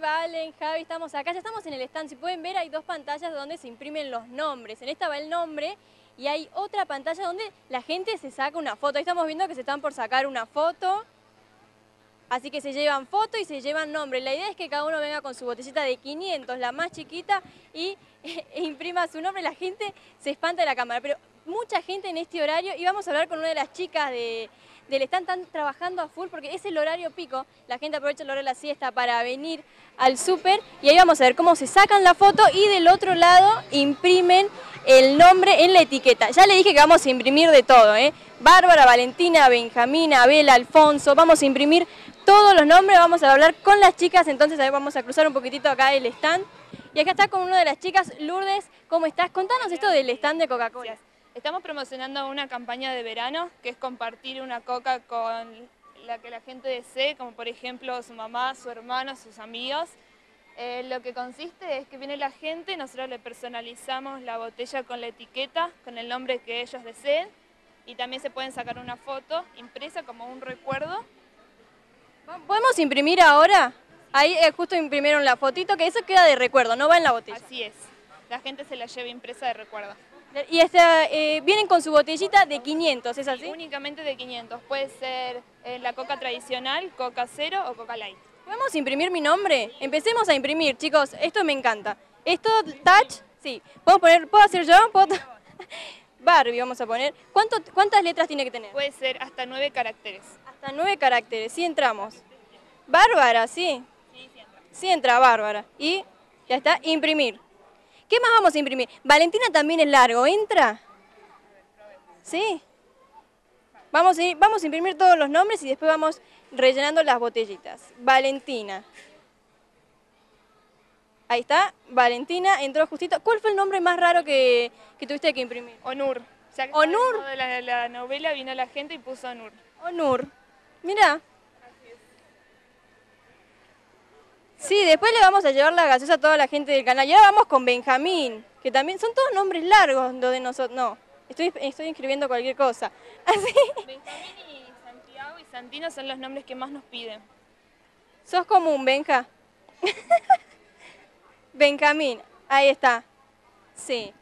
Valen, Javi, estamos acá, ya estamos en el stand. Si pueden ver, hay dos pantallas donde se imprimen los nombres. En esta va el nombre y hay otra pantalla donde la gente se saca una foto. Ahí estamos viendo que se están por sacar una foto. Así que se llevan foto y se llevan nombre. La idea es que cada uno venga con su botellita de 500, la más chiquita, y e imprima su nombre. La gente se espanta de la cámara, pero mucha gente en este horario y vamos a hablar con una de las chicas de, del stand, están trabajando a full porque es el horario pico, la gente aprovecha el horario de la siesta para venir al súper y ahí vamos a ver cómo se sacan la foto y del otro lado imprimen el nombre en la etiqueta. Ya le dije que vamos a imprimir de todo, ¿eh? Bárbara, Valentina, Benjamina, Abel, Alfonso, vamos a imprimir todos los nombres, vamos a hablar con las chicas, entonces ahí vamos a cruzar un poquitito acá el stand. Y acá está con una de las chicas, Lourdes, ¿cómo estás? Contanos esto del stand de Coca-Cola. Estamos promocionando una campaña de verano, que es compartir una coca con la que la gente desee, como por ejemplo su mamá, su hermano, sus amigos. Eh, lo que consiste es que viene la gente, nosotros le personalizamos la botella con la etiqueta, con el nombre que ellos deseen, y también se pueden sacar una foto impresa como un recuerdo. ¿Podemos imprimir ahora? Ahí eh, justo imprimieron la fotito, que eso queda de recuerdo, no va en la botella. Así es, la gente se la lleva impresa de recuerdo. Y esta, eh, vienen con su botellita de 500, ¿es así? únicamente de 500. Puede ser eh, la coca tradicional, coca cero o coca light. ¿Podemos imprimir mi nombre? Empecemos a imprimir, chicos. Esto me encanta. ¿Esto touch? Sí. ¿Puedo, poner, ¿puedo hacer yo? Barbie vamos a poner. ¿Cuántas letras tiene que tener? Puede ser hasta nueve caracteres. Hasta nueve caracteres, sí entramos. Bárbara, sí. Sí, sí entra. Sí entra, Bárbara. Y ya está, imprimir. ¿Qué más vamos a imprimir? Valentina también es largo, ¿entra? ¿Sí? Vamos a, vamos a imprimir todos los nombres y después vamos rellenando las botellitas. Valentina. Ahí está, Valentina, entró justito. ¿Cuál fue el nombre más raro que, tuviste que imprimir? Onur. Onur. De la, la, novela vino la gente y puso Onur. Onur. Mira. Sí, después le vamos a llevar la gaseosa a toda la gente del canal. Y ahora vamos con Benjamín, que también son todos nombres largos lo de nosotros. No, estoy, estoy inscribiendo cualquier cosa. Así. Benjamín y Santiago y Santino son los nombres que más nos piden. Sos común, Benja. Benjamín, ahí está. Sí.